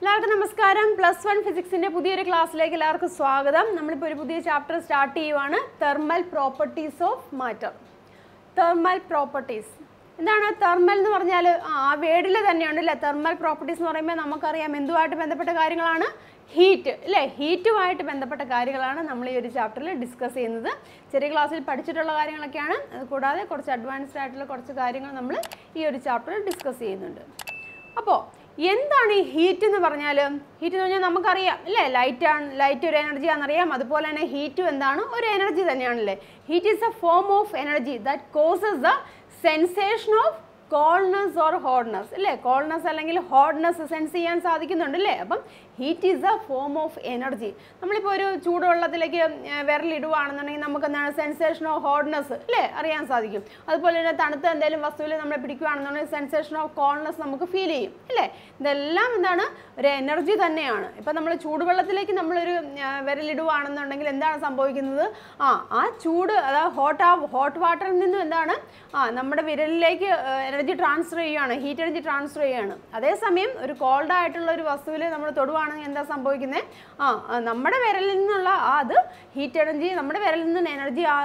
എല്ലാവർക്കും നമസ്കാരം. Plus one ഫിസിക്സിന്റെ പുതിയൊരു ക്ലാസ്സിലേക്ക് എല്ലാവർക്കും സ്വാഗതം. നമ്മളിപ്പോൾ ഒരു പുതിയ ചാപ്റ്റർ സ്റ്റാർട്ട് ചെയ്യുവാണ്. Thermal properties of matter thermal properties എന്താണ് തെർമൽ എന്ന് പറഞ്ഞാൽ ആ വേർഡിൽ തന്നെയാണ് അല്ലേ? തെർമൽ പ്രോപ്പർട്ടീസ് എന്ന് പറയുമ്പോൾ നമുക്കറിയാം എന്തുമായിട്ട് ബന്ധപ്പെട്ട കാര്യങ്ങളാണ്? ഹീറ്റ് അല്ലേ? ഹീറ്റുമായിട്ട് ബന്ധപ്പെട്ട കാര്യങ്ങളാണ് നമ്മൾ ഈ ഒരു ചാപ്റ്ററിൽ ഡിസ്കസ് ചെയ്യുന്നത്. ചെറിയ ക്ലാസ്സിൽ പഠിച്ചിട്ടുള്ള കാര്യങ്ങളൊക്കെയാണ്. കൂടാതെ കുറച്ച് അഡ്വാൻസ്ഡ് ആയിട്ടുള്ള കുറച്ച് കാര്യങ്ങൾ നമ്മൾ ഈ ഒരു ചാപ്റ്ററിൽ ഡിസ്കസ് ചെയ്യുന്നുണ്ട്. അപ്പോൾ എന്താണ് ഈ ഹീറ്റ് എന്ന് പറഞ്ഞാൽ ഹീറ്റ് എന്ന് പറഞ്ഞാൽ നമുക്കറിയാം അല്ലേ? ലൈറ്റ് ആണ് ലൈറ്റ് ഒരു എനർജി ആണെന്നറിയാം. അതുപോലെ തന്നെ ഹീറ്റും എന്താണ്? ഒരു എനർജി തന്നെയാണല്ലേ? Heat is a form of energy that causes the sensation of coldness or hotness അല്ലേ? കോൾനെസ് അല്ലെങ്കിൽ ഹോട്ട്നെസ് സെൻസ് ചെയ്യാൻ സാധിക്കുന്നുണ്ട് അല്ലേ? അപ്പം heat is a form of energy നമ്മളിപ്പോൾ ഒരു ചൂടുവെള്ളത്തിലേക്ക് വിരലിടുവാണെന്നുണ്ടെങ്കിൽ നമുക്ക് എന്താണ് സെൻസേഷൻ ഓഫ് ഹോട്ട്നെസ് അല്ലേ? അറിയാൻ സാധിക്കും. അതുപോലെ തന്നെ തണുത്ത എന്തെങ്കിലും വസ്തുവിൽ നമ്മൾ പിടിക്കുകയാണെന്നുണ്ടെങ്കിൽ സെൻസേഷൻ ഓഫ് കോൾനെസ് നമുക്ക് ഫീൽ ചെയ്യും അല്ലേ? ഇതെല്ലാം എന്താണ്? ഒരു എനർജി തന്നെയാണ്. ഇപ്പം നമ്മൾ ചൂടുവെള്ളത്തിലേക്ക് നമ്മളൊരു വിരലിടുവാണെന്നുണ്ടെങ്കിൽ എന്താണ് സംഭവിക്കുന്നത്? ആ ആ ചൂട് അതായത് ഹോട്ട് ആ ഹോട്ട് വാട്ടറിൽ നിന്നും എന്താണ്? ആ നമ്മുടെ വിരലിലേക്ക് എനർജി ട്രാൻസ്ഫർ ചെയ്യുകയാണ് ഹീറ്റ് എനർജി ട്രാൻസ്ഫർ ചെയ്യുകയാണ് അതേസമയം ഒരു കോൾഡ് ആയിട്ടുള്ള ഒരു വസ്തുവിൽ നമ്മൾ തൊടുവാണെങ്കിൽ എന്താ സംഭവിക്കുന്നത് ആ നമ്മുടെ വിരലിൽ നിന്നുള്ള അത് ഹീറ്റ് എനർജി നമ്മുടെ വിരലിൽ നിന്ന് എനർജി ആ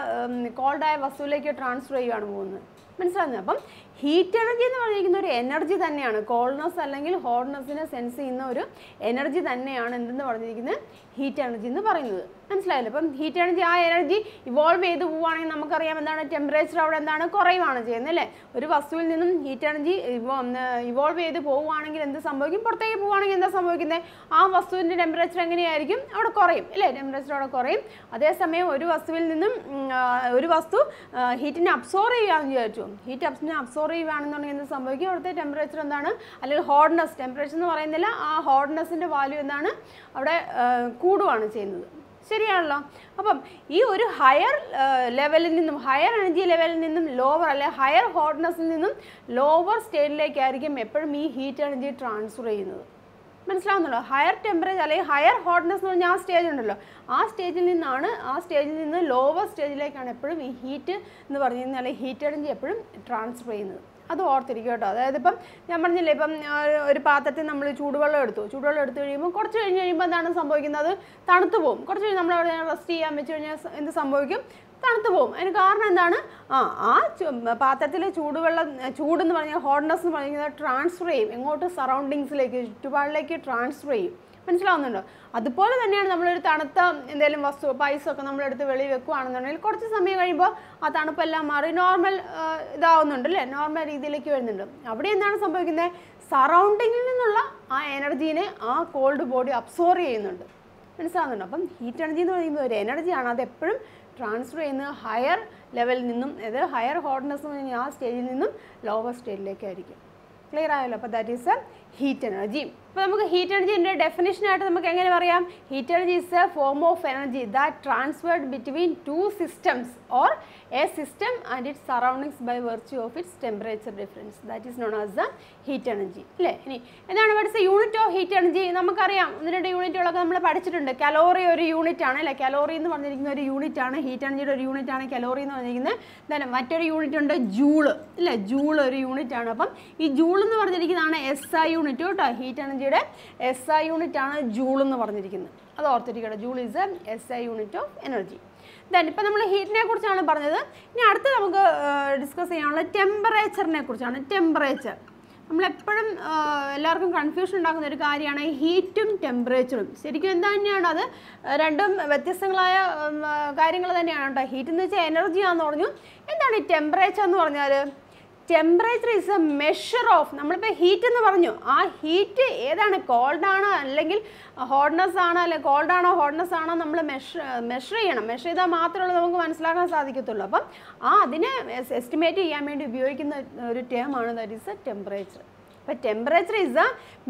കോൾഡായ വസ്തുവിലേക്ക് ട്രാൻസ്ഫർ ചെയ്യുകയാണ് പോകുന്നത്. മനസ്സിലാകുന്നത് അപ്പം ഹീറ്റ് എനർജി എന്ന് പറഞ്ഞിരിക്കുന്ന ഒരു എനർജി തന്നെയാണ്. കോൾനെസ് അല്ലെങ്കിൽ ഹോട്ട്നെസ്സിനെ സെൻസ് ചെയ്യുന്ന ഒരു എനർജി തന്നെയാണ് എന്തെന്ന് പറഞ്ഞിരിക്കുന്നത്? ഹീറ്റ് എനർജി എന്ന് പറയുന്നത്. മനസ്സിലായല്ലോ? അപ്പം ഹീറ്റ് എനർജി ആ എനർജി ഇവോൾവ് ചെയ്ത് പോവുകയാണെങ്കിൽ നമുക്കറിയാം എന്താണ്? ടെമ്പറേച്ചർ അവിടെ എന്താണ്? കുറയുവാണ് ചെയ്യുന്നത് അല്ലേ? ഒരു വസ്തുവിൽ നിന്നും ഹീറ്റ് എനർജി ഇവോൾവ് ചെയ്ത് പോവുകയാണെങ്കിൽ എന്ത് സംഭവിക്കും? പുറത്തേക്ക് പോവുകയാണെങ്കിൽ എന്താ സംഭവിക്കുന്നത്? ആ വസ്തുവിന്റെ ടെമ്പറേച്ചർ എങ്ങനെയായിരിക്കും? അവിടെ കുറയും അല്ലേ? ടെമ്പറേച്ചർ അവിടെ കുറയും. അതേസമയം ഒരു വസ്തുവിൽ നിന്നും ഒരു വസ്തു ഹീറ്റിനെ അബ്സോർവ് ചെയ്യാമെന്ന് വിചാരിച്ചു. ഹീറ്റ് അബ്സിനെ അബ്സോർവ് ചെയ്യുകയാണെന്നുണ്ടെങ്കിൽ എന്ത് സംഭവിക്കും? അവിടുത്തെ ടെമ്പറേച്ചർ എന്താണ്? അല്ലെങ്കിൽ ഹോട്ട്നെസ് ടെമ്പറേച്ചർ എന്ന് പറയുന്നില്ല. ആ ഹോട്ട്നെസ്സിന്റെ വാല്യൂ എന്താണ്? അവിടെ കൂടുകയാണ് ചെയ്യുന്നത്. ശരിയാണല്ലോ? അപ്പം ഈ ഒരു ഹയർ ലെവലിൽ നിന്നും ഹയർ എനർജി ലെവലിൽ നിന്നും ലോവർ അല്ലെ ഹയർ ഹോട്ട്നെസ്സിൽ നിന്നും ലോവർ സ്റ്റേറ്റിലേക്കായിരിക്കും എപ്പോഴും ഈ ഹീറ്റ് എനർജി ട്രാൻസ്ഫർ ചെയ്യുന്നത്. മനസ്സിലാവുന്നുണ്ടോ ഹയർ ടെമ്പറേച്ചർ അല്ലെങ്കിൽ ഹയർ ഹോട്ട്നെസ് എന്ന് പറഞ്ഞാൽ ആ സ്റ്റേജ് ഉണ്ടല്ലോ. ആ സ്റ്റേജിൽ നിന്നാണ് ആ സ്റ്റേജിൽ നിന്ന് ലോവർ സ്റ്റേജിലേക്കാണ് എപ്പോഴും ഈ ഹീറ്റ് എന്ന് പറഞ്ഞു കഴിഞ്ഞാൽ ഹീറ്റ് എനർജി എപ്പോഴും ട്രാൻസ്ഫർ ചെയ്യുന്നത്. അത് ഓർത്തിരിക്കുക കേട്ടോ. അതായത് ഇപ്പം ഞാൻ പറഞ്ഞില്ലേ ഇപ്പം ഒരു പാത്രത്തിൽ നമ്മൾ ചൂടുവെള്ളം എടുത്തു. ചൂടുവെള്ളം എടുത്തു കഴിയുമ്പോൾ കുറച്ച് കഴിഞ്ഞ് കഴിയുമ്പോൾ എന്താണ് സംഭവിക്കുന്നത്? തണുത്തു പോകും. കുറച്ച് കഴിഞ്ഞ് നമ്മൾ റെസ്റ്റ് ചെയ്യാൻ വെച്ച് കഴിഞ്ഞാൽ എന്ത് സംഭവിക്കും? തണുത്ത് പോകും. അതിന് കാരണം എന്താണ്? ആ ആ പാത്രത്തിലെ ചൂടുവെള്ളം ചൂടെന്ന് പറഞ്ഞാൽ ഹോട്ട്നെസ് എന്ന് പറയുന്നത് ട്രാൻസ്ഫർ ചെയ്യും. എങ്ങോട്ട് സറൗണ്ടിങ്സിലേക്ക് ചുറ്റുപാടിലേക്ക് ട്രാൻസ്ഫർ ചെയ്യും. മനസ്സിലാവുന്നുണ്ടോ? അതുപോലെ തന്നെയാണ് നമ്മളൊരു തണുത്ത എന്തെങ്കിലും വസ്തു പൈസൊക്കെ നമ്മളെടുത്ത് വെളിയിൽ വെക്കുകയാണെന്നുണ്ടെങ്കിൽ കുറച്ച് സമയം കഴിയുമ്പോൾ ആ തണുപ്പെല്ലാം മാറി നോർമൽ ഇതാവുന്നുണ്ട് അല്ലേ? നോർമൽ രീതിയിലേക്ക് വരുന്നുണ്ട്. അവിടെ എന്താണ് സംഭവിക്കുന്നത്? സറൗണ്ടിങ്ങിൽ നിന്നുള്ള ആ എനർജീനെ ആ കോൾഡ് ബോഡി അബ്സോർവ് ചെയ്യുന്നുണ്ട്. മനസ്സിലാവുന്നുണ്ട്? അപ്പം ഹീറ്റ് എനർജി എന്ന് പറയുമ്പോൾ ഒരു എനർജിയാണ് അത് എപ്പോഴും ട്രാൻസ്ഫർ ചെയ്യുന്നത് ഹയർ ലെവലിൽ നിന്നും അതായത് ഹയർ ഹോട്ട്നെസ് ആ സ്റ്റേജിൽ നിന്നും ലോവർ സ്റ്റേജിലേക്കായിരിക്കും ക്ലിയർ ആയല്ലോ? അപ്പോൾ that is a heat energy അപ്പോൾ നമുക്ക് ഹീറ്റ് എനർജിന്റെ ഡെഫിനേഷനായിട്ട് നമുക്ക് എങ്ങനെ പറയാം? Heat energy is a form of energy that transferred between two systems or a system and its surroundings by virtue of its temperature difference that is known as the heat energy അല്ലേ? ഇനി എന്താണ് പഠിച്ച unit of heat energy നമുക്കറിയാം. ഒന്ന് രണ്ട് യൂണിറ്റുകളൊക്കെ നമ്മൾ പഠിച്ചിട്ടുണ്ട്. Calorie ഒരു യൂണിറ്റ് ആണ് അല്ലേ? കലോറി എന്ന് പറഞ്ഞിരിക്കുന്ന ഒരു യൂണിറ്റ് ആണ് ഹീറ്റ് എനർജിയുടെ ഒരു യൂണിറ്റ് ആണ് കലോറി എന്ന് പറഞ്ഞിരിക്കുന്നത്. Then മറ്റൊരു യൂണിറ്റ് ഉണ്ട് ജൂൾ. ഇല്ലേ ജൂൾ ഒരു യൂണിറ്റ് ആണ്. അപ്പം ഈ ജൂൾ എന്ന് പറഞ്ഞിരിക്കുന്നതാണ് എസ് ഐ കേട്ടോ ഹീറ്റ് എനർജിയുടെ എസ് ഐ യൂണിറ്റ് ആണ് ജൂൾ എന്ന് പറഞ്ഞിരിക്കുന്നത്. അത് ഓർത്തിരിക്കട്ടെ. Joule is S I unit of energy then ഇപ്പം നമ്മൾ ഹീറ്റിനെ കുറിച്ചാണ് പറഞ്ഞത്. ഇനി അടുത്ത് നമുക്ക് ഡിസ്കസ് ചെയ്യാനുള്ള ടെമ്പറേച്ചറിനെ കുറിച്ചാണ്. ടെമ്പറേച്ചർ നമ്മളെപ്പോഴും എല്ലാവർക്കും കൺഫ്യൂഷൻ ഉണ്ടാക്കുന്ന ഒരു കാര്യമാണ് ഹീറ്റും ടെമ്പറേച്ചറും ശരിക്കും എന്താ തന്നെയാണ് അത്? രണ്ടും വ്യത്യസ്തങ്ങളായ കാര്യങ്ങൾ തന്നെയാണ് കേട്ടോ ഹീറ്റ് എന്ന് വെച്ചാൽ എനർജിയാന്ന് പറഞ്ഞു. എന്താണ് ഈ ടെമ്പറേച്ചർ എന്ന് പറഞ്ഞാൽ temperature is a measure of നമ്മളിപ്പോൾ ഹീറ്റ് എന്ന് പറഞ്ഞു ആ ഹീറ്റ് ഏതാണ്? കോൾഡ് ആണോ? അല്ലെങ്കിൽ ഹോട്ട്നസ് ആണോ? അല്ലെ കോൾഡ് ആണോ? ഹോട്ട്നെസ് ആണോ? നമ്മൾ മെഷർ മെഷർ ചെയ്യണം. മെഷർ ചെയ്താൽ മാത്രമേ നമുക്ക് മനസ്സിലാക്കാൻ സാധിക്കത്തുള്ളൂ. അപ്പം ആ അതിനെ എസ്റ്റിമേറ്റ് ചെയ്യാൻ വേണ്ടി ഉപയോഗിക്കുന്ന ഒരു ടേമാണ് ദാറ്റ് ഈസ് എ ടെമ്പറേച്ചർ അപ്പം temperature is a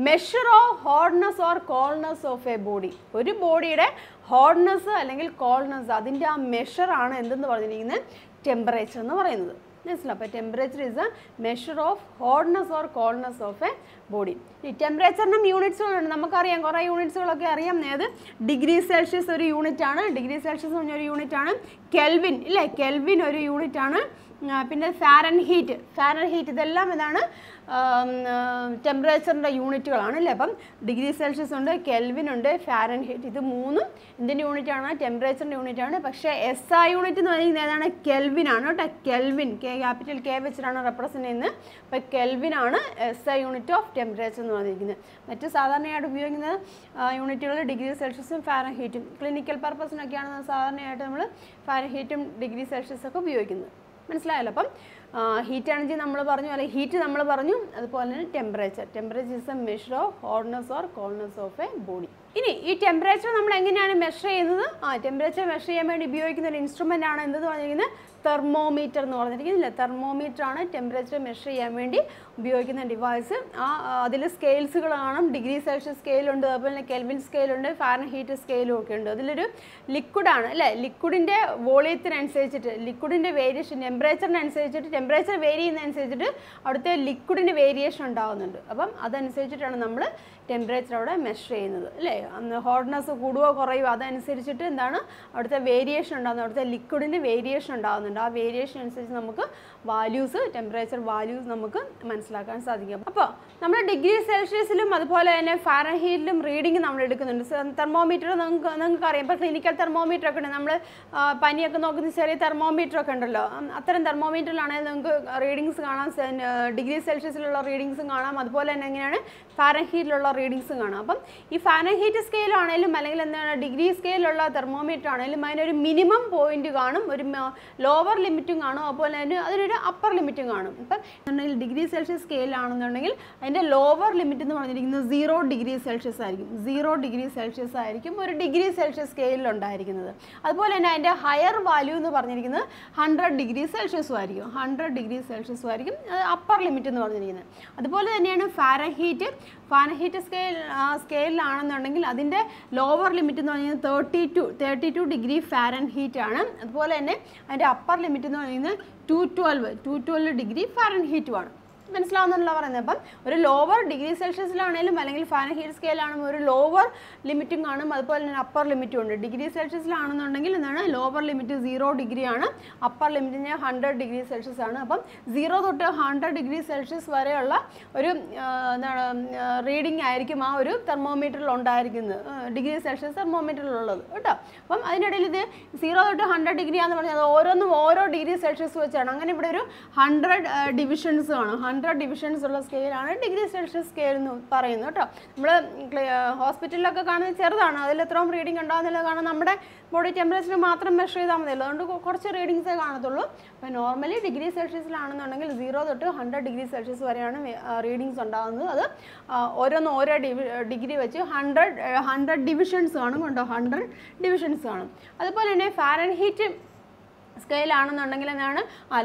measure of hotness or coldness of a body ഒരു ബോഡിയുടെ ഹോട്ട്നസ് അല്ലെങ്കിൽ കോൾഡ്നസ് അതിന്റെ ആ മെഷറാണ് എന്തെന്ന് പറഞ്ഞിരിക്കുന്നത്? ടെമ്പറേച്ചർ എന്ന് പറയുന്നത്. മനസ്സിലാവും അപ്പോൾ temperature is a measure of hotness or coldness of a body ഈ ടെമ്പറേച്ചറിനും യൂണിറ്റ്സുകളുണ്ട് നമുക്കറിയാം കുറേ യൂണിറ്റ്സുകളൊക്കെ അറിയാം. ഏത്? ഡിഗ്രി സെൽഷ്യസ് ഒരു യൂണിറ്റ് ആണ്. ഡിഗ്രി സെൽഷ്യസ് എന്ന് പറഞ്ഞ ഒരു യൂണിറ്റ് ആണ്. കെൽവിൻ ഇല്ലേ? കെൽവിൻ ഒരു യൂണിറ്റ് ആണ്. പിന്നെ ഫാരൻ ഹീറ്റ് ഫാരൻ ഹീറ്റ് ഇതെല്ലാം ഇതാണ് ടെമ്പറേച്ചറിന്റെ യൂണിറ്റുകളാണ് അല്ലേ? അപ്പം ഡിഗ്രി സെൽഷ്യസ് ഉണ്ട് കെൽവിൻ ഉണ്ട് ഫാരൻ ഹീറ്റ് ഇത് മൂന്നും ഇതിന്റെ യൂണിറ്റാണ് ടെമ്പറേച്ചറിന്റെ യൂണിറ്റാണ് പക്ഷേ എസ് ആ യൂണിറ്റ് എന്ന് പറയുന്നത് ഏതാണ്? കെൽവിൻ ആണ് കേട്ടോ. കെൽവിൻ കെ ക്യാപിറ്റൽ കെ വെച്ചിട്ടാണ് റെപ്രസെന്റ് ചെയ്യുന്നത്. അപ്പോൾ കെൽവിൻ ആണ് S I unit of temperature എന്ന് പറഞ്ഞിരിക്കുന്നത്. മറ്റ് സാധാരണയായിട്ട് ഉപയോഗിക്കുന്ന യൂണിറ്റുകൾ ഡിഗ്രി സെൽഷ്യസും ഫാരൻ ഹീറ്റും ക്ലിനിക്കൽ പർപ്പസിനൊക്കെയാണ് സാധാരണയായിട്ട് നമ്മൾ ഫാരൻ ഹീറ്റും ഡിഗ്രി സെൽഷ്യസൊക്കെ ഉപയോഗിക്കുന്നത്. മനസ്സിലായല്ലോ? അപ്പം ഹീറ്റ് എനർജി നമ്മൾ പറഞ്ഞു അല്ലെങ്കിൽ ഹീറ്റ് നമ്മൾ പറഞ്ഞു അതുപോലെ തന്നെ temperature temperature is a measure of hotness or coldness of a body ഇനി ഈ ടെമ്പറേച്ചർ നമ്മൾ എങ്ങനെയാണ് മെഷർ ചെയ്യുന്നത്? ആ ടെമ്പറേച്ചർ മെഷർ ചെയ്യാൻ വേണ്ടി ഉപയോഗിക്കുന്ന ഒരു ഇൻസ്ട്രുമെന്റ് ആണ് എന്തെന്ന് പറഞ്ഞിരിക്കുന്നത്? തെർമോമീറ്റർ എന്ന് പറഞ്ഞിരിക്കുന്നില്ല തെർമോമീറ്റർ ആണ് ടെമ്പറേച്ചർ മെഷർ ചെയ്യാൻ വേണ്ടി ഉപയോഗിക്കുന്ന ഡിവൈസ് ആ അതിൽ സ്കെയിൽസുകൾ കാണും ഡിഗ്രി സെൽഷ്യസ് സ്കെയിലുണ്ട് അതുപോലെ തന്നെ കെൽവിൻ സ്കെയിലുണ്ട് ഫാരൻ ഹീറ്റ് സ്കെയിലും ഒക്കെ ഉണ്ട്. അതിലൊരു ലിക്വിഡാണ് അല്ലേ? ലിക്വിഡിന്റെ വോളിയത്തിനനുസരിച്ചിട്ട് ലിക്വിഡിന്റെ വേരിയേഷൻ ടെമ്പറേച്ചറിനനുസരിച്ചിട്ട് ടെമ്പറേച്ചർ വേരി ചെയ്യുന്നതനുസരിച്ചിട്ട് അവിടുത്തെ ലിക്വിഡിന്റെ വേരിയേഷൻ ഉണ്ടാകുന്നുണ്ട് അപ്പം അതനുസരിച്ചിട്ടാണ് നമ്മൾ ടെമ്പറേച്ചർ അവിടെ മെഷർ ചെയ്യുന്നത് അല്ലേ? അന്ന് ഹോട്ട്നെസ് കൂടുകയോ കുറയുമോ അതനുസരിച്ചിട്ട് എന്താണ്? അവിടുത്തെ വേരിയേഷൻ ഉണ്ടാകുന്നത് അവിടുത്തെ ലിക്വിഡിന് വേരിയേഷൻ ഉണ്ടാകുന്നുണ്ട്. ആ വേരിയേഷൻ അനുസരിച്ച് നമുക്ക് വാല്യൂസ് ടെമ്പറേച്ചർ വാല്യൂസ് നമുക്ക് മനസ്സിലാക്കാൻ സാധിക്കും. അപ്പോൾ നമ്മൾ ഡിഗ്രി സെൽഷ്യസിലും അതുപോലെ തന്നെ ഫാരൻഹീറ്റിലും റീഡിങ് നമ്മൾ എടുക്കുന്നുണ്ട്. തെർമോമീറ്റർ നിങ്ങൾക്ക് നിങ്ങൾക്ക് അറിയാം ഇപ്പോൾ ക്ലിനിക്കൽ തെർമോമീറ്റർ ഒക്കെ ഉണ്ട്. നമ്മൾ പനിയൊക്കെ നോക്കുന്ന ചെറിയ തെർമോമീറ്റർ ഒക്കെ ഉണ്ടല്ലോ. അത്തരം തെർമോമീറ്ററിലാണെങ്കിൽ നിങ്ങൾക്ക് റീഡിങ്സ് കാണാം ഡിഗ്രി സെൽഷ്യസിലുള്ള റീഡിങ്സും കാണാം. അതുപോലെ തന്നെ എങ്ങനെയാണ്? ഫാരൻഹീറ്റിലുള്ള റീഡിങ്സും കാണാം. അപ്പം ഈ ഫാരൻഹീറ്റ് സ്കെയിലാണേലും അല്ലെങ്കിൽ എന്താണ് ഡിഗ്രി സ്കെയിലുള്ള തെർമോമീറ്റർ ആണെങ്കിലും അതിനൊരു മിനിമം പോയിന്റ് കാണും ഒരു ലോവർ ലിമിറ്റും കാണും അതുപോലെ തന്നെ അതിനൊരു അപ്പർ ലിമിറ്റും കാണും. ഇപ്പം ഡിഗ്രി സെൽഷ്യസ് സ്കെയിലാണെന്നുണ്ടെങ്കിൽ അതിന്റെ ലോവർ ലിമിറ്റ് എന്ന് പറഞ്ഞിരിക്കുന്നത് സീറോ ഡിഗ്രി സെൽഷ്യസ് ആയിരിക്കും. സീറോ ഡിഗ്രി സെൽഷ്യസ് ആയിരിക്കും ഒരു ഡിഗ്രി സെൽഷ്യസ് സ്കെയിലിൽ ഉണ്ടായിരിക്കുന്നത്. അതുപോലെ തന്നെ അതിന്റെ ഹയർ വാല്യൂ എന്ന് പറഞ്ഞിരിക്കുന്നത് ഹൺഡ്രഡ് ഡിഗ്രി സെൽഷ്യസും ആയിരിക്കും. ഹൺഡ്രഡ് ഡിഗ്രി സെൽഷ്യസും ആയിരിക്കും അപ്പർ ലിമിറ്റ് എന്ന് പറഞ്ഞിരിക്കുന്നത്. അതുപോലെ തന്നെയാണ് ഫാരഹീറ്റ് ഫാരൻഹീറ്റ് സ്കെയിൽ സ്കെയിലാണെന്നുണ്ടെങ്കിൽ അതിന്റെ ലോവർ ലിമിറ്റ് എന്ന് പറയുന്നത് thirty two thirty two degree Fahrenheit ആണ്. അതുപോലെ തന്നെ അതിന്റെ അപ്പർ ലിമിറ്റ് എന്ന് പറയുന്നത് two twelve two twelve degree ഫാരൻ ഹീറ്റുമാണ് മനസ്സിലാവുന്നുള്ള പറയുന്നത്. അപ്പം ഒരു ലോവർ ഡിഗ്രി സെൽഷ്യസിലാണെങ്കിലും അല്ലെങ്കിൽ ഫാൻ ഹീറ്റ് സ്കെയിലാണെങ്കിൽ ഒരു ലോവർ ലിമിറ്റും കാണും. അതുപോലെ തന്നെ അപ്പർ ലിമിറ്റും ഉണ്ട്. ഡിഗ്രി സെൽഷ്യസിലാണെന്നുണ്ടെങ്കിൽ എന്താണ്? ലോവർ ലിമിറ്റ് സീറോ ഡിഗ്രി ആണ്. അപ്പർ ലിമിറ്റിന് ഹൺഡ്രഡ് ഡിഗ്രി സെൽഷ്യസ് ആണ്. അപ്പം സീറോ തൊട്ട് ഹൺഡ്രഡ് ഡിഗ്രി സെൽഷ്യസ് വരെയുള്ള ഒരു എന്താണ് റീഡിംഗ് ആയിരിക്കും ആ ഒരു തെർമോമീറ്ററിൽ ഉണ്ടായിരിക്കുന്നത്. ഡിഗ്രി സെൽഷ്യസ് തെർമോമീറ്ററിലുള്ളത് കേട്ടോ? അപ്പം അതിനിടയിൽ ഇത് സീറോ തൊട്ട് ഹൺഡ്രഡ് ഡിഗ്രി ആണെന്ന് പറഞ്ഞാൽ ഓരോന്നും ഓരോ ഡിഗ്രി സെൽഷ്യസ് വെച്ചാണ്. അങ്ങനെ ഇവിടെ ഒരു ഹൺഡ്രഡ് ഡിവിഷൻസ് കാണും ഹൺഡ്രഡ് ഡിവിഷൻസ് ഉള്ള സ്കെയിലാണ് ഡിഗ്രി സെൽഷ്യസ് സ്കെയിൽ എന്ന് പറയുന്നത് കേട്ടോ. നമ്മൾ ഹോസ്പിറ്റലിലൊക്കെ കാണുന്നത് ചെറുതാണ്. അതിൽ എത്രയും റീഡിംഗ് ഉണ്ടാകുന്നില്ല കാരണം നമ്മുടെ ബോഡി ടെമ്പറേച്ചർ മാത്രം മെഷർ ചെയ്താൽ മതിയല്ലോ അതുകൊണ്ട് കുറച്ച് റീഡിങ്സേ കാണത്തുള്ളൂ. അപ്പോൾ നോർമലി ഡിഗ്രി സെൽഷ്യസിലാണെന്നുണ്ടെങ്കിൽ സീറോ തൊട്ട് ഹൺഡ്രഡ് ഡിഗ്രി സെൽഷ്യസ് വരെയാണ് റീഡിങ്സ് ഉണ്ടാകുന്നത്. അത് ഓരോന്ന് ഓരോ ഡിഗ്രി വെച്ച് ഹൺഡ്രഡ് ഹൺഡ്രഡ് ഡിവിഷൻസ് കാണും കണ്ടോ? ഹൺഡ്രഡ് ഡിവിഷൻസ് കാണും. അതുപോലെ തന്നെ ഫാരൻ ഹീറ്റ് സ്കെയിലാണെന്നുണ്ടെങ്കിൽ എന്താണ്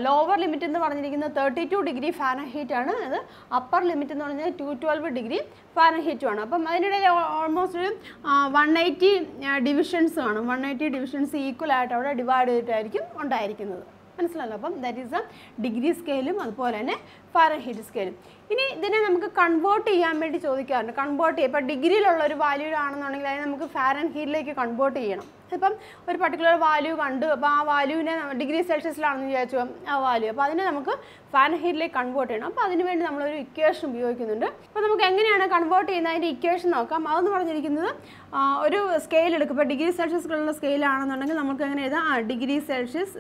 ലോവർ ലിമിറ്റ് എന്ന് പറഞ്ഞിരിക്കുന്നത് തേർട്ടി ടു ഡിഗ്രി ഫാരൻഹീറ്റ് ആണ്. അത് അപ്പർ ലിമിറ്റ് എന്ന് പറഞ്ഞാൽ ടു ട്വൽവ് ഡിഗ്രി ഫാരൻഹീറ്റും ആണ്. അപ്പം അതിനിടയിൽ ഓൾമോസ്റ്റ് ഒരു വൺ എയ്റ്റി ഡിവിഷൻസ് കാണും വൺ എയ്റ്റി ഡിവിഷൻസ് ഈക്വൽ ആയിട്ട് അവിടെ ഡിവൈഡ് ചെയ്തിട്ടായിരിക്കും ഉണ്ടായിരിക്കുന്നത്. മനസ്സിലല്ലോ അപ്പം ദാറ്റ് ഈസ് എ ഡിഗ്രി സ്കെയിലും അതുപോലെ തന്നെ ഫാരൻഹീറ്റ് സ്കെയിലും ഇനി ഇതിനെ നമുക്ക് കൺവേർട്ട് ചെയ്യാൻ വേണ്ടി ചോദിക്കാറുണ്ട്. കൺവേർട്ട് ചെയ്യുക ഇപ്പോൾ ഡിഗ്രിയിലുള്ള ഒരു വാല്യൂ ആണെന്നുണ്ടെങ്കിൽ അതിനെ നമുക്ക് ഫാരൻ ഹീറ്റിലേക്ക് കൺവേർട്ട് ചെയ്യണം. ഇപ്പം ഒരു പർട്ടിക്കുലർ വാല്യൂ കണ്ടു. അപ്പോൾ ആ വാല്യൂവിനെ ഡിഗ്രി സെൽഷ്യസിലാണെന്ന് വിചാരിച്ചു. ആ വാല്യൂ അപ്പോൾ അതിനെ നമുക്ക് ഫാരൻ ഹീറ്റിലേക്ക് കൺവേർട്ട് ചെയ്യണം. അപ്പോൾ അതിന് വേണ്ടി നമ്മളൊരു ഇക്വേഷൻ ഉപയോഗിക്കുന്നുണ്ട്. അപ്പോൾ നമുക്ക് എങ്ങനെയാണ് കൺവേർട്ട് ചെയ്യുന്നത്? അതിന്റെ ഇക്വേഷൻ നോക്കാം. അതെന്ന് പറഞ്ഞിരിക്കുന്നത് ഒരു സ്കെയിൽ എടുക്കും. ഇപ്പോൾ ഡിഗ്രി സെൽഷ്യസിലുള്ള സ്കെയിലാണെന്നുണ്ടെങ്കിൽ നമുക്ക് എങ്ങനെ എഴുതാം? ആ degree Celsius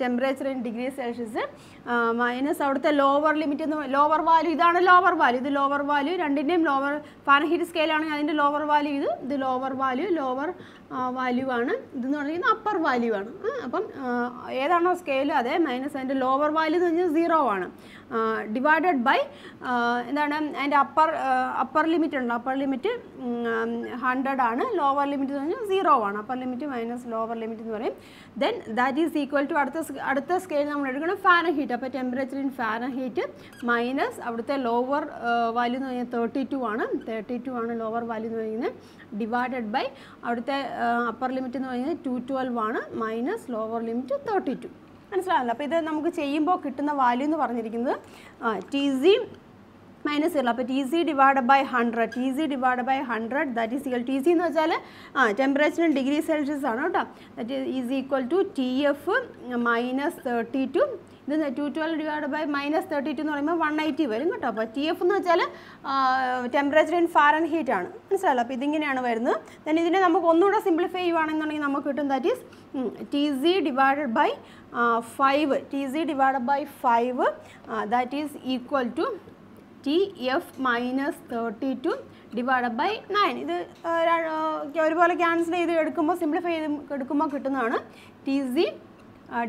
temperature in degree Celsius minus അവിടുത്തെ ലോവർ ലിമിറ്റ് എന്ന് ലോവർ വാല്യൂ ഇതാണ് ലോവർ വാല്യൂ ഇത് ലോവർ വാല്യൂ രണ്ടിന്റെയും ലോവർ ഫാരൻഹീറ്റ് സ്കെയിലാണെങ്കിൽ അതിന്റെ ലോവർ വാല്യൂ ഇത്. ഇത് ലോവർ വാല്യൂ ലോവർ വാല്യൂ ആണ്. ഇതെന്ന് പറയുന്നത് അപ്പർ വാല്യൂ ആണ്. അപ്പം ഏതാണോ സ്കെയിൽ അതെ മൈനസ് അതിന്റെ ലോവർ വാല്യൂ എന്ന് പറഞ്ഞാൽ സീറോ ആണ്. ഡിവൈഡഡ് ബൈ എന്താണ് അതിന്റെ അപ്പർ അപ്പർ ലിമിറ്റ് ഉണ്ട് അപ്പർ ലിമിറ്റ് ഹൺഡ്രഡ് ആണ്. ലോവർ ലിമിറ്റ് എന്ന് പറഞ്ഞാൽ സീറോ ആണ്. Upper limit minus lower limit എന്ന് പറയും. Then that is equal to അടുത്ത അടുത്ത സ്കെയിൽ നമ്മൾ എടുക്കണം. ഫാന ഹീറ്റ് അപ്പോൾ temperature in Fahrenheit minus അവിടുത്തെ ലോവർ വാല്യൂ എന്ന് പറഞ്ഞാൽ തേർട്ടി ടു ആണ്. തേർട്ടി ടു ആണ് ലോവർ വാല്യൂ എന്ന് പറയുന്നത്. ഡിവൈഡഡ് ബൈ അവിടുത്തെ അപ്പർ ലിമിറ്റ് എന്ന് പറയുന്നത് ടു ട്വൽവ് ആണ്. Minus lower limit thirty two മനസ്സിലായല്ലോ അപ്പോൾ ഇത് നമുക്ക് ചെയ്യുമ്പോൾ കിട്ടുന്ന വാല്യൂ എന്ന് പറഞ്ഞിരിക്കുന്നത് ടി സി മൈനസ് സീറോ അപ്പോൾ T C divide by hundred T C divide by hundred that is equal T C എന്ന് വെച്ചാൽ ആ ടെമ്പറേച്ചർ ഡിഗ്രി സെൽഷ്യസ് ആണ് കേട്ടോ. That is equal to T F minus thirty two ഇത് two twelve divide by minus thirty two എന്ന് പറയുമ്പോൾ one eighty വരും കേട്ടോ. അപ്പോൾ ടി എഫ് എന്ന് വെച്ചാൽ ടെമ്പറേച്ചർ ഇൻ ഫാരൻ ഹീറ്റ് ആണ്. മനസ്സിലായല്ലോ? അപ്പോൾ ഇതിങ്ങനെയാണ് വരുന്നത്. ദെൻ ഇതിനെ നമുക്ക് ഒന്നുകൂടെ സിംപ്ലിഫൈ ചെയ്യുവാണെന്നുണ്ടെങ്കിൽ നമുക്ക് കിട്ടും that is T C divided by five T C divided by five that is equal to T F minus thirty two divide by nine ഇത് ഒരുപോലെ ക്യാൻസൽ ചെയ്ത് എടുക്കുമ്പോൾ സിംപ്ലിഫൈ ചെയ്ത് എടുക്കുമ്പോൾ കിട്ടുന്നതാണ് T C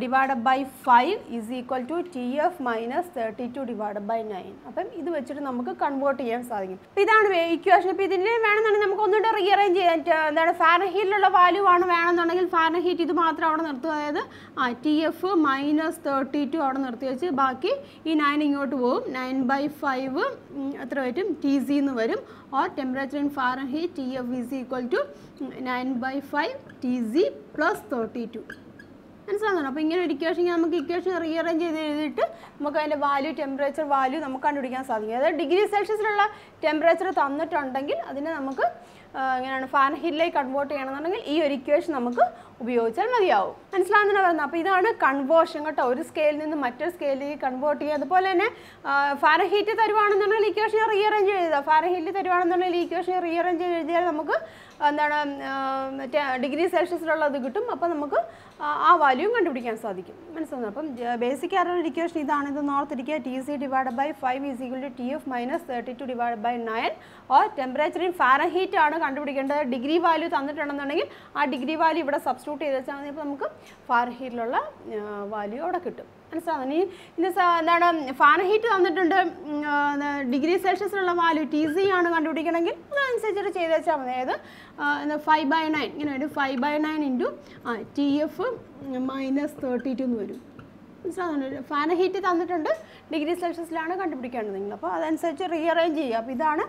divide by five is equal to T F minus thirty two divide by nine അപ്പം ഇത് വെച്ചിട്ട് നമുക്ക് കൺവേർട്ട് ചെയ്യാൻ സാധിക്കും. അപ്പം ഇതാണ് ഇക്വേഷൻ ഇപ്പം ഇതിന്റെ വേണമെന്നുണ്ടെങ്കിൽ നമുക്ക് ഒന്നുകൂടെ റീഅറേഞ്ച് ചെയ്യാൻ എന്താണ് ഫാരൻഹീറ്റിലുള്ള വാല്യൂ ആണ് വേണമെന്നുണ്ടെങ്കിൽ ഫാരൻഹീറ്റ് ഇത് മാത്രം അവിടെ നിർത്തുക. അതായത് ആ T F minus thirty two അവിടെ നിർത്തി വെച്ച് ബാക്കി ഈ നയൻ ഇങ്ങോട്ട് പോകും. നയൻ ബൈ ഫൈവ് എത്ര വരും ടി സി എന്ന് വരും. Or temperature in Fahrenheit T F is equal to nine by five T C plus thirty two മനസ്സിലാകുന്നുണ്ടോ അപ്പോൾ ഇങ്ങനെ ഒരു ഇക്വേഷൻ നമുക്ക് ഇക്വേഷൻ റീഅറേഞ്ച് ചെയ്ത് എഴുതിയിട്ട് നമുക്ക് അതിന്റെ വാല്യൂ ടെമ്പറേച്ചർ വാല്യൂ നമുക്ക് കണ്ടുപിടിക്കാൻ സാധിക്കും. അതായത് ഡിഗ്രി സെൽഷ്യസിലുള്ള ടെമ്പറേച്ചർ തന്നിട്ടുണ്ടെങ്കിൽ അതിനെ നമുക്ക് എങ്ങനെയാണ് ഫാൻഹീറ്റിലേക്ക് കൺവേർട്ട് ചെയ്യണമെന്നുണ്ടെങ്കിൽ ഈ ഒരു ഇക്വേഷൻ നമുക്ക് ഉപയോഗിച്ചാൽ മതിയാവും. മനസ്സിലാകുന്ന പറയുന്നത് അപ്പോൾ ഇതാണ് കൺവേർഷൻ കേട്ടോ. ഒരു സ്കെയിലിൽ നിന്ന് മറ്റൊരു സ്കെയിലേക്ക് കൺവേർട്ട് ചെയ്യുക. അതുപോലെ തന്നെ ഫാരഹീറ്റ് തരുവാണെന്നുണ്ടെങ്കിൽ ഇക്വേഷൻ റീഅറേഞ്ച് ചെയ്താൽ ഫാരഹീറ്റ് തരുവാണെന്നുണ്ടെങ്കിൽ ഇക്വേഷൻ റീഅറേഞ്ച് എഴുതിയാൽ നമുക്ക് എന്താണ് ഡിഗ്രി സെൽഷ്യസിലുള്ളത് കിട്ടും. അപ്പോൾ നമുക്ക് ആ- വാല്യൂം കണ്ടുപിടിക്കാൻ സാധിക്കും. മനസ്സിലാകുന്നു അപ്പം ബേസിക് ആയിട്ടുള്ള ഇക്വേഷൻ ഇതാണ് ഇത് നോർത്തിരിക്കുക T C divide by five is equal to T F minus thirty two divide by nine or temperature in Fahrenheit ആണ് കണ്ടുപിടിക്കേണ്ടത്. ഡിഗ്രി വാല്യൂ തന്നിട്ടുണ്ടെന്നുണ്ടെങ്കിൽ ആ ഡിഗ്രി വാല്യൂ ഇവിടെ സബ്സ്റ്റിറ്റ്യൂട്ട് ചെയ്ത് വെച്ചാൽ മതി. അപ്പോൾ നമുക്ക് ഫാരഹീറ്റിലുള്ള വാല്യൂ അവിടെ കിട്ടും. മനസ്സിലാകുന്നു ഇനി ഇനി സ- എന്താണ് ഫാരഹീറ്റ് തന്നിട്ടുണ്ട് ഡിഗ്രി സെൽഷ്യസിലുള്ള വാല്യൂ ടി സി ആണ് കണ്ടുപിടിക്കണമെങ്കിൽ അതനുസരിച്ചിട്ട് ചെയ്ത് വെച്ചാൽ മതി. അതായത് ഫൈവ് ബൈ നയൻ ഇങ്ങനെ ഒരു five by nine into T F minus thirty two എന്ന് വരും. മനസ്സിലാകുന്നുണ്ട് ഫാൻ ഹീറ്റ് തന്നിട്ടുണ്ട്. ഡിഗ്രി സെൽഷ്യസിലാണ് കണ്ടുപിടിക്കേണ്ടത് നിങ്ങൾ. അപ്പോൾ അതനുസരിച്ച് റീഅറേഞ്ച് ചെയ്യുക. അപ്പോൾ ഇതാണ്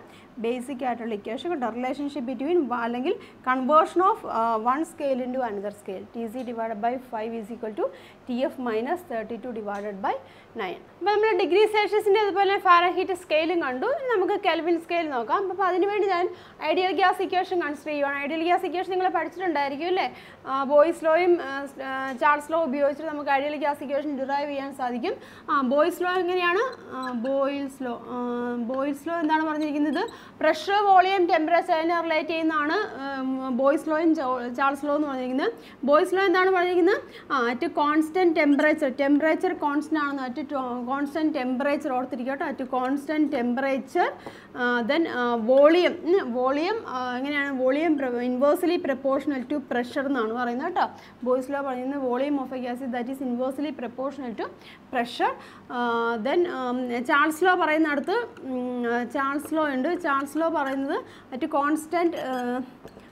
ബേസിക് ആയിട്ടുള്ള ഇക്വേഷൻ കേട്ടോ റിലേഷൻഷിപ്പ് ബിറ്റ്വീൻ അല്ലെങ്കിൽ conversion of one scale into another scale T C divide by five is equal to T F minus thirty two divided by nine അപ്പോൾ നമ്മൾ ഡിഗ്രി സെൽഷ്യസിന്റെ അതുപോലെ ഫാരഹീറ്റ് സ്കെയിലും കണ്ടു. നമുക്ക് കെൽവിൻ സ്കെയിൽ നോക്കാം. അപ്പോൾ അതിനുവേണ്ടി ഞാൻ ഐഡിയൽ ഗ്യാസ് ഇക്വേഷൻ കൺസിഡർ ചെയ്യുവാണ്. ഐഡിയൽ ഗ്യാസ് ഇക്വേഷൻ നിങ്ങൾ പഠിച്ചിട്ടുണ്ടായിരിക്കും അല്ലേ? ബോയ്സ് ലോയും ചാൾസ് ലോ ഉപയോഗിച്ചിട്ട് നമുക്ക് ഐഡിയൽ ഗ്യാസ് ഇക്വേഷൻ ഡിറൈവ് ചെയ്യാൻ സാധിക്കും. ബോയ്സ് ലോ എങ്ങനെയാണ്? ബോയിൽസ് ലോ ബോയിൽസ് ലോ എന്താണ് പറഞ്ഞിരിക്കുന്നത്? പ്രഷർ വോളിയം ടെമ്പറേച്ചറിനെ റിലേറ്റ് ചെയ്യുന്നതാണ് ബോയ്സ് ലോയും ചാൾസ് ലോ എന്ന് പറഞ്ഞിരിക്കുന്നത്. ബോയ്സ് ലോ എന്താണ് പറഞ്ഞിരിക്കുന്നത്? ആ at constant temperature temperature constant ആണെന്ന് അറ്റ് കോൺസ്റ്റന്റ് ടെമ്പറേച്ചർ ഓർത്തിരിക്കുക കേട്ടോ. At constant temperature then volume volume എങ്ങനെയാണ്? Volume inversely proportional to pressure എന്നാണ് പറയുന്നത് കേട്ടോ. ബോയ്സ് ലോ പറയുന്നത് volume of a gas that is inversely proportional to pressure. Then Charles law പറയുന്നിടത്ത് Charles law ഉണ്ട്. Charles law പറയുന്നത് at constant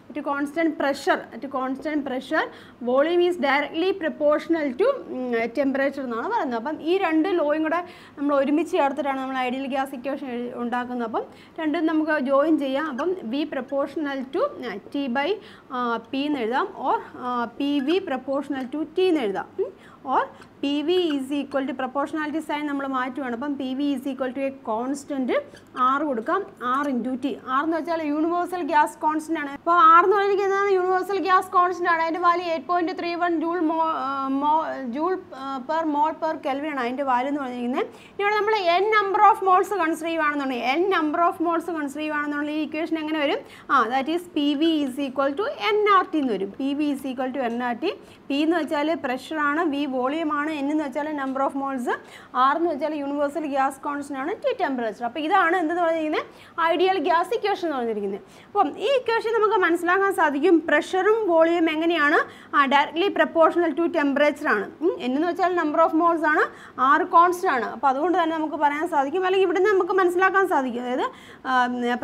at constant pressure at constant pressure volume is directly proportional to temperature എന്നാണ് പറയുന്നത്. അപ്പം ഈ രണ്ട് ലോയും കൂടെ നമ്മൾ ഒരുമിച്ച് ചേർത്തിട്ടാണ് നമ്മൾ ഐഡിയൽ ഗ്യാസ് ഇക്വേഷൻ ഉണ്ടാക്കുന്നത്. അപ്പം രണ്ടും നമുക്ക് ജോയിൻ ചെയ്യാം. അപ്പം V proportional to T by P എന്ന് എഴുതാം. Or P V proportional to T എന്ന് എഴുതാം. Or P V is equal to proportionality sign നമ്മൾ മാറ്റുവാണ്. അപ്പം P V is equal to a constant R കൊടുക്കാം. ആർ ഇന്റു ടി ആർ എന്ന് വെച്ചാൽ യൂണിവേഴ്സൽ ഗ്യാസ് കോൺസ്റ്റന്റ് ആണ്. അപ്പോൾ ആർ എന്ന് പറഞ്ഞിരിക്കുന്നത് യൂണിവേഴ്സൽ ഗ്യാസ് കോൺസ്റ്റന്റ് ആണ്. അതിന്റെ value eight point three one joule മോ joule per mole per Kelvin ആണ് അതിന്റെ വാല്യൂ എന്ന് പറഞ്ഞിരിക്കുന്നത് ഇവിടെ നമ്മൾ N number of moles consider ആണെന്നുണ്ടെങ്കിൽ N number of moles consider ആണെന്നുള്ള ഈ ഇക്വേഷൻ എങ്ങനെ വരും? ആ that is P V is equal to N R T എന്ന് വരും. P V is equal to N R T P എന്ന് വെച്ചാൽ പ്രഷറാണ് വി വോളിയമാണ് എൻ എന്ന് വെച്ചാൽ നമ്പർ ഓഫ് മോൾസ് ആർ എന്ന് വെച്ചാൽ യൂണിവേഴ്സൽ ഗ്യാസ് കോൺസ്റ്റന്റ് ആണ് ടി ടെമ്പറേച്ചർ അപ്പോൾ ഇതാണ് എന്തെന്ന് പറഞ്ഞിരിക്കുന്നത് ഐഡിയൽ ഗ്യാസ് ഇക്വേഷൻ എന്ന് പറഞ്ഞിരിക്കുന്നത് അപ്പം ഈ ഇക്വേഷൻ നമുക്ക് മനസ്സിലാക്കാൻ സാധിക്കും പ്രഷറും വോളിയം എങ്ങനെയാണ്? ഡയറക്ട്ലി പ്രപ്പോർഷണൽ ടു ടെമ്പറേച്ചർ ആണ്. എന്ന് വെച്ചാൽ നമ്പർ ഓഫ് മോൾസ് ആണ് ആറ് കോൺസ്റ്റന്റ് ആണ്. അപ്പോൾ അതുകൊണ്ട് തന്നെ നമുക്ക് പറയാൻ സാധിക്കും. അല്ലെങ്കിൽ ഇവിടുന്ന് നമുക്ക് മനസ്സിലാക്കാൻ സാധിക്കും. അതായത്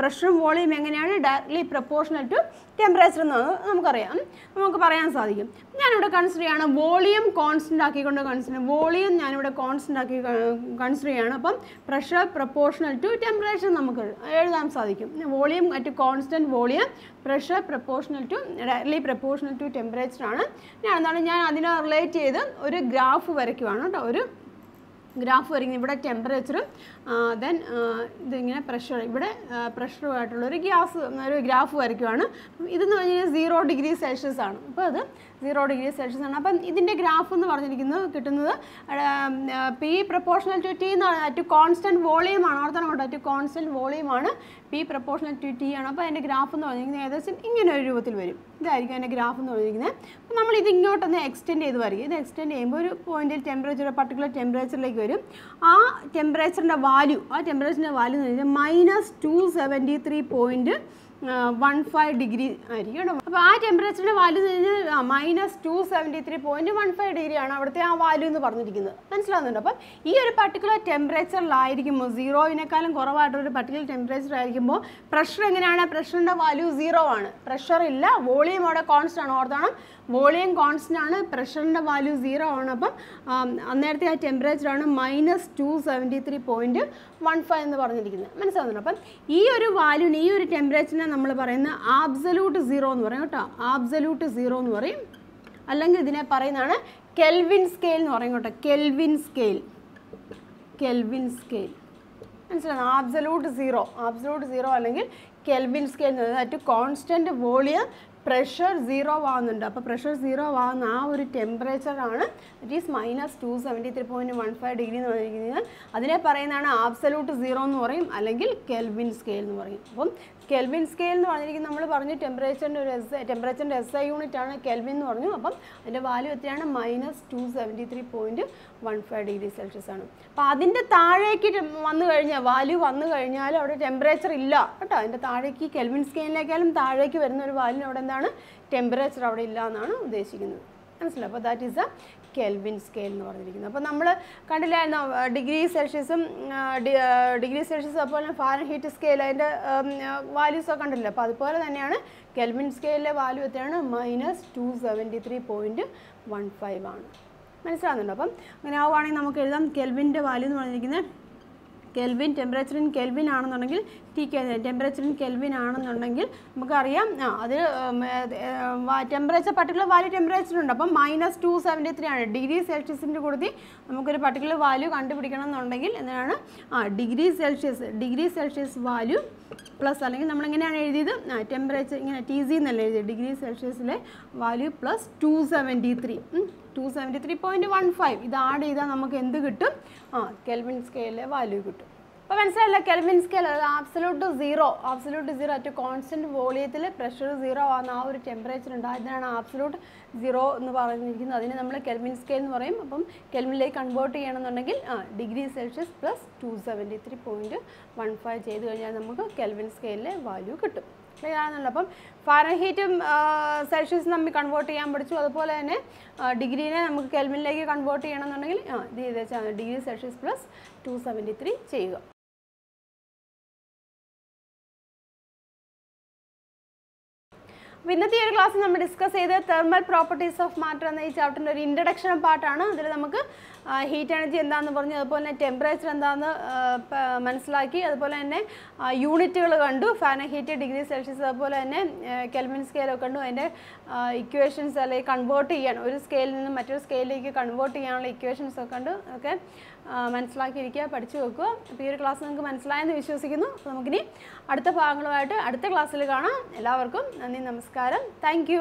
പ്രഷറും വോളിയം എങ്ങനെയാണ്? ഡയറക്ട്ലി പ്രപ്പോർഷണൽ ടു ടെമ്പറേച്ചർ എന്ന് നമുക്കറിയാം നമുക്ക് പറയാൻ സാധിക്കും. ഞാനിവിടെ കൺസിഡർ ചെയ്യാണ് വോളിയം കോൺസ്റ്റന്റ് ആക്കിക്കൊണ്ട് കൺസിഡർ വോളിയം ഞാനിവിടെ കോൺസ്റ്റന്റ് ആക്കി കൺസിഡർ ചെയ്യുകയാണ് അപ്പം പ്രഷർ പ്രപ്പോർഷണൽ ടു ടെമ്പറേച്ചർ നമുക്ക് എഴുതാൻ സാധിക്കും. Volume at constant volume pressure proportional to directly proportional to temperature ആണ്. ഞാൻ എന്താണ് ഞാൻ അതിനെ റിലേറ്റ് ചെയ്ത് ഒരു ഗ്രാഫ് വരയ്ക്കുവാണ് കേട്ടോ. ഒരു ഗ്രാഫ് വരയ്ക്കുന്നത് ഇവിടെ ടെമ്പറേച്ചറും ദെൻ ഇതിങ്ങനെ പ്രഷർ ഇവിടെ പ്രഷറുമായിട്ടുള്ള ഒരു ഗ്യാസ് ഒരു ഗ്രാഫ് വരയ്ക്കുവാണ്. ഇതെന്ന് പറഞ്ഞാൽ സീറോ ഡിഗ്രി സെൽഷ്യസ് ആണ്. അപ്പോൾ അത് സീറോ ഡിഗ്രി സെൽഷ്യസ് ആണ്. അപ്പം ഇതിന്റെ ഗ്രാഫ് എന്ന് പറഞ്ഞിരിക്കുന്നത് കിട്ടുന്നത് പി പ്രപ്പോർഷണൽ ടു ടി എന്നാണ് ടു കോൺസ്റ്റന്റ് വോളിയം ആണ്. ഓർത്തണം കേട്ടോ ടു കോൺസ്റ്റന്റ് വോളിയം ആണ് പി പ്രപ്പോർഷണൽ ടു ടി ആണ്. അപ്പോൾ അതിന്റെ ഗ്രാഫ് എന്ന് പറഞ്ഞിരിക്കുന്നത് ഏകദേശം ഇങ്ങനെ ഒരു രൂപത്തിൽ വരും. ഇതായിരിക്കും അതിന്റെ ഗ്രാഫ് എന്ന് പറഞ്ഞിരിക്കുന്നത്. അപ്പോൾ നമ്മൾ ഇത് ഇങ്ങോട്ടൊന്ന് എക്സ്റ്റെൻഡ് ചെയ്ത് വരിക ഇത് എക്സ്റ്റെൻഡ് ചെയ്യുമ്പോൾ ഒരു പോയിന്റിൽ ടെമ്പറേച്ചർ പർട്ടിക്കുലർ ടെമ്പറേച്ചറിലേക്ക് വരും. ആ ടെമ്പറേച്ചറിന്റെ വാല്യൂ ആ ടെമ്പറേച്ചറിന്റെ വാല്യൂ എന്ന് പറഞ്ഞാൽ minus two seventy three point one five degree ആയിരിക്കും കേട്ടോ. അപ്പോൾ ആ ടെമ്പറേച്ചറിന്റെ വാല്യൂ എന്ന് കഴിഞ്ഞാൽ minus two seventy three point one five ഡിഗ്രിയാണ് അവിടുത്തെ ആ വാല്യൂ എന്ന് പറഞ്ഞിരിക്കുന്നത്. മനസ്സിലാവുന്നുണ്ട്? അപ്പം ഈ ഒരു പർട്ടിക്കുലർ ടെമ്പറേച്ചറിലായിരിക്കുമ്പോൾ സീറോയിനേക്കാളും കുറവായിട്ടൊരു പർട്ടിക്കുലർ ടെമ്പറേച്ചർ ആയിരിക്കുമ്പോൾ പ്രഷർ എങ്ങനെയാണ്? പ്രഷറിന്റെ വാല്യൂ സീറോ ആണ്. പ്രഷർ ഇല്ല വോളിയം അവിടെ കോൺസ്റ്റന്റ് ആണ്. ഓർത്തണം വോളിയം കോൺസ്റ്റന്റ് ആണ് പ്രഷറിന്റെ വാല്യൂ സീറോ ആണ്. അപ്പം അന്നേരത്തെ ആ ടെമ്പറേച്ചറാണ് minus two seventy three point one five എന്ന് പറഞ്ഞിരിക്കുന്നത്. മനസ്സിലാവുന്നുണ്ട്? അപ്പം ഈ ഒരു വാല്യൂന് ഈ ഒരു ടെമ്പറേച്ചറിനെ നമ്മൾ പറയുന്ന ആബ്സലൂട്ട് സീറോ എന്ന് പറയും കേട്ടോ. ആബ്സലൂട്ട് സീറോ എന്ന് പറയും. അല്ലെങ്കിൽ ഇതിനെ പറയുന്നതാണ് കെൽവിൻ സ്കെയിൽ എന്ന് പറയും കേട്ടോ. Kelvin scale. Kelvin scale. മനസ്സിലാണ് ആബ്സലൂട്ട് സീറോ. ആബ്സലൂട്ട് സീറോ അല്ലെങ്കിൽ കെൽവിൻ സ്കെയിൽ എന്ന് കോൺസ്റ്റന്റ് വോളിയം പ്രഷർ സീറോ ആവുന്നുണ്ട്. അപ്പോൾ പ്രഷർ സീറോ ആവുന്ന ആ ഒരു ടെമ്പറേച്ചറാണ് it is minus two seventy three point one five degree എന്ന് പറഞ്ഞിരിക്കുന്നത്. അതിനെ പറയുന്നതാണ് ആബ്സലൂട്ട് സീറോ എന്ന് പറയും അല്ലെങ്കിൽ കെൽവിൻ സ്കെയിൽ എന്ന് പറയും. അപ്പം കെൽവിൻ സ്കെയിൽ എന്ന് പറഞ്ഞിരിക്കുന്നത് നമ്മൾ പറഞ്ഞു ടെമ്പറേച്ചറിന്റെ ഒരു എസ് ടെമ്പറേച്ചറിന്റെ എസ് ഐ യൂണിറ്റ് ആണ് കെൽവിൻ എന്ന് പറഞ്ഞു അപ്പം അതിന്റെ വാല്യൂ എത്രയാണ്? Minus two seventy three point one five degree Celsius ആണ്. അപ്പോൾ അതിന്റെ താഴേക്ക് വന്നു കഴിഞ്ഞാൽ വാല്യൂ വന്നു കഴിഞ്ഞാൽ അവിടെ ടെമ്പറേച്ചർ ഇല്ല. കേട്ടോ? അതിന്റെ താഴേക്ക് കെൽവിൻ സ്കെയിലിനേക്കാളും താഴേക്ക് വരുന്ന ഒരു വാല്യൂ അവിടെ എന്താണ്? ടെമ്പറേച്ചർ അവിടെ ഇല്ല എന്നാണ് ഉദ്ദേശിക്കുന്നത്. മനസ്സിലായി? അപ്പോൾ that is a Kelvin scale എന്ന് പറഞ്ഞിരിക്കുന്നത് അപ്പോൾ നമ്മൾ കണ്ടില്ലായിരുന്നോ ഡിഗ്രി സെൽഷ്യസും ഡിഗ്രി സെൽഷ്യസ് അതുപോലെ ഫാരൻ ഹീറ്റ് സ്കെയിൽ അതിന്റെ വാല്യൂസൊക്കെ കണ്ടില്ല അപ്പോൾ അതുപോലെ തന്നെയാണ് കെൽവിൻ സ്കെയിലിലെ വാല്യൂ എത്രയാണ്? Minus two seventy three point one five ആണ്. മനസ്സിലാകുന്നുണ്ടോ അപ്പം അങ്ങനെ ആവുകയാണെങ്കിൽ നമുക്ക് എഴുതാം. കെൽവിന്റെ വാല്യൂ എന്ന് പറഞ്ഞിരിക്കുന്നത് കെൽവിൻ ടെമ്പറേച്ചർ ഇൻ കെൽവിൻ ആണെന്നുണ്ടെങ്കിൽ T K temperature in Kelvin ആണെന്നുണ്ടെങ്കിൽ നമുക്കറിയാം. ആ അത് ടെമ്പറേച്ചർ പർട്ടിക്കുലർ വാല്യൂ ടെമ്പറേച്ചർ ഉണ്ട്. അപ്പം മൈനസ് ടു സെവന്റി ത്രീ ആണ്. ഡിഗ്രി സെൽഷ്യസിന്റെ കൂടുതൽ നമുക്കൊരു പർട്ടിക്കുലർ വാല്യൂ കണ്ടുപിടിക്കണം എന്നുണ്ടെങ്കിൽ എന്താണ്? ആ degree Celsius degree Celsius value plus അല്ലെങ്കിൽ നമ്മളെങ്ങനെയാണ് എഴുതിയത്? ടെമ്പറേച്ചർ ഇങ്ങനെ ടി സി എന്നല്ല എഴുതിയത് degree സെൽഷ്യസിലെ value plus two seventy three two seventy three point one five ഇത് ആഡ് ചെയ്താൽ നമുക്ക് എന്ത് കിട്ടും? ആ കെൽവിൻ സ്കെയിലിലെ വാല്യൂ കിട്ടും. അപ്പോൾ മനസ്സിലായില്ല? കെൽവിൻ സ്കെയിൽ അതായത് absolute zero absolute zero at constant വോളിയത്തിൽ പ്രഷർ സീറോ ആകുന്ന ആ ഒരു ടെമ്പറേച്ചർ ഉണ്ട് അതിനാണ് ആബ്സലൂട്ട് സീറോ എന്ന് പറഞ്ഞിരിക്കുന്നത്. അതിന് നമ്മൾ കെൽവിൻ സ്കെയിൽ എന്ന് പറയും. അപ്പം കെൽവിനിലേക്ക് കൺവേർട്ട് ചെയ്യണമെന്നുണ്ടെങ്കിൽ degree Celsius plus two seventy three point one five ചെയ്ത് കഴിഞ്ഞാൽ നമുക്ക് കെൽവിൻ സ്കെയിലിലെ വാല്യൂ കിട്ടും. ക്ലിയർ ആണെന്നല്ലോ അപ്പം ഫാരൻഹീറ്റും സെൽഷ്യസും നമ്മൾ കൺവേർട്ട് ചെയ്യാൻ പഠിച്ചു. അതുപോലെ തന്നെ ഡിഗ്രീനെ നമുക്ക് കെൽവിനിലേക്ക് കൺവേർട്ട് ചെയ്യണമെന്നുണ്ടെങ്കിൽ ഇത് ചെയ്ത് degree Celsius plus two seventy three ചെയ്യുക. അപ്പോൾ ഇന്നത്തെ ഒരു ക്ലാസ്സിൽ നമ്മൾ ഡിസ്കസ് ചെയ്ത് തെർമൽ പ്രോപ്പർട്ടീസ് ഓഫ് മാറ്റർ എന്ന ഈ ചാപ്റ്ററിന്റെ ഒരു ഇൻട്രഡക്ഷൻ പാർട്ടാണ് അതിൽ നമുക്ക് ഹീറ്റ് എനർജി എന്താണെന്ന് പറഞ്ഞു അതുപോലെ തന്നെ ടെമ്പറേച്ചർ എന്താണെന്ന് മനസ്സിലാക്കി അതുപോലെ തന്നെ യൂണിറ്റുകൾ കണ്ടു ഫാന ഹീറ്റ് ഡിഗ്രി സെൽഷ്യസ് അതുപോലെ തന്നെ കെൽമിൻ സ്കെയിലൊക്കെ കണ്ടു. അതിന്റെ ഇക്വേഷൻസ് അല്ലെങ്കിൽ കൺവേർട്ട് ചെയ്യാൻ ഒരു സ്കെയിലിൽ നിന്ന് മറ്റൊരു സ്കെയിലിലേക്ക് കൺവേർട്ട് ചെയ്യാനുള്ള ഇക്വേഷൻസ് ഒക്കെ കണ്ടു. ഒക്കെ ആ, മനസ്സിലാക്കിയിരിക്കുക പഠിച്ചു വെക്കുക. അപ്പോൾ ഈ ഒരു ക്ലാസ് നിങ്ങൾക്ക് മനസ്സിലായെന്ന് വിശ്വസിക്കുന്നു. അപ്പോൾ നമുക്കിനി അടുത്ത ഭാഗങ്ങളുമായിട്ട് അടുത്ത ക്ലാസ്സിൽ കാണാം. എല്ലാവർക്കും നന്ദി നമസ്കാരം. താങ്ക്